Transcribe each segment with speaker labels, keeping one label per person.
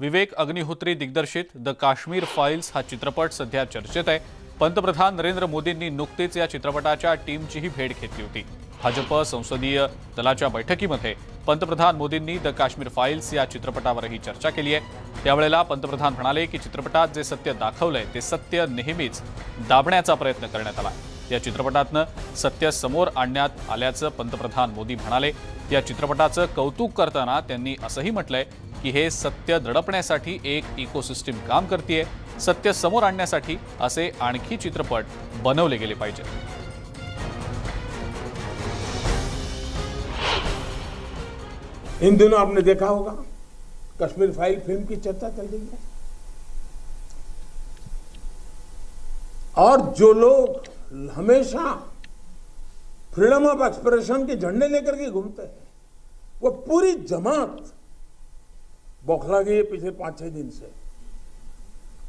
Speaker 1: विवेक अग्निहोत्री दिग्दर्शित the Kashmir files हा चित्रपट सध्या चर्चेत आहे. पंतप्रधान नरेंद्र मोदींनी नुकतीच या चित्रपटाच्या टीमचीही भेट घेतली होती. भाजप संसदीय दलाच्या बैठकीमध्ये पंतप्रधान मोदींनी द काश्मीर फाईल्स या चित्रपटावरही चर्चा केली आहे. त्यावेळेला पंतप्रधान म्हणाले की चित्रपटात जे सत्य दाखवलंय ते सत्य नेहमीच दाबण्याचा प्रयत्न करण्यात आला या चित्रपटातनं सत्य समोर आणण्यात आल्याचं पंतप्रधान मोदी म्हणाले. या चित्रपटाचं कौतुक करताना त्यांनी असंही म्हटलंय की हे सत्य दडपण्यासाठी एक इकोसिस्टीम काम करते सत्य समोर आणण्यासाठी असे आणखी चित्रपट बनवले गेले पाहिजेत.
Speaker 2: इन दिनों आपने देखा होगा कश्मीर फाइल फिल्म की चर्चा चल रही है। और जो लोग हमेशा फ्रीडम ऑफ़ एक्सप्रेशन के झंडे लेकर के घूमते हैं। वो पूरी जमात बौखला गई है पिछले पाँच छह दिन से।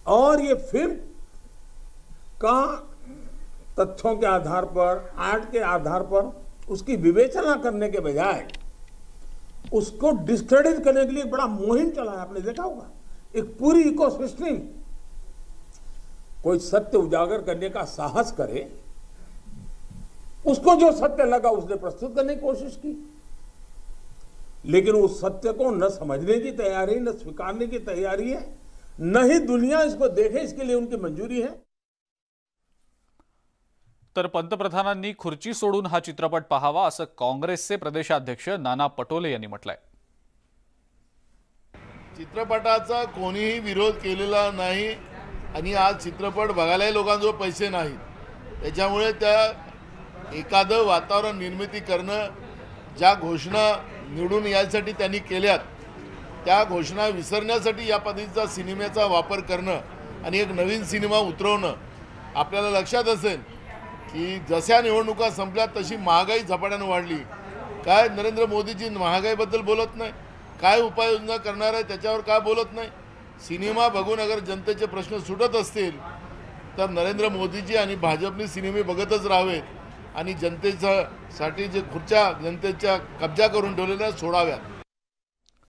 Speaker 2: और ये फ़िल्म का तथ्यों के आधार पर, आर्ट के आधार पर, उसकी विवेचना करने के बजाय उसको डिस्क्रेडिट करने के लिए बड़ा मुहिम चला है आपने देखा होगा? एक पूरी इकोसिस्टम कोई सत्य उजागर करने का साहस करे उसको जो सत्य लगा उसने प्रस्तुत करने की कोशिश की। लेकिन उस सत्य को न समझने की तैयारी न स्वीकारने की तैयारी है न ही दुनिया इसको देखे इसके लिए उनकी मंजूरी है।
Speaker 1: तर पंतप्रधानांनी खुर्ची सोडून हा चित्रपट पाहावा असं काँग्रेसचे प्रदेशाध्यक्ष नाना पटोले यांनी म्हटलंय.
Speaker 3: चित्रपटाचा कोणीही विरोध केलेला नाही. आणि आज चित्रपट बघायलाही लोकांजवळ पैसे नाहीत. त्याच्यामुळे त्या एखादं वातावरण निर्मिती करणं ज्या घोषणा निवडून यायसाठी त्यांनी केल्यात त्या घोषणा विसरण्यासाठी या पद्धतीचा सिनेमाचा वापर करणं आणि एक नवीन सिनेमा उतरवणं आपल्याला लक्षात असेल की जशा निवडणुका संपल्या तशी महागाई झपाट्यानं वाढली. काय नरेंद्र मोदीजी महागाईबद्दल बोलत नाही? काय उपाययोजना करणार आहे? त्याच्यावर काय बोलत नाही? सिनेमा बघून अगर जनतेचे प्रश्न सुटत असतील तर नरेंद्र मोदीजी आणि भाजपने सिनेमे बघतच राहावेत आणि जनतेच्या साठी जे खुर्च्या जनतेच्या कब्जा करून ठेवलेल्या सोडाव्यात.